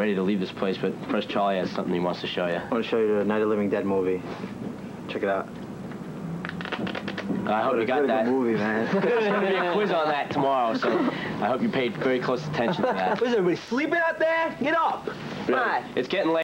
ready to leave this place, but first Charlie has something he wants to show you. I want to show you the Night of Living Dead movie. Check it out. I hope you got Really that. good movie, man. There's going to be a quiz on that tomorrow, so I hope you paid very close attention to that. Is everybody sleeping out there? Get up. Really? Bye. It's getting late.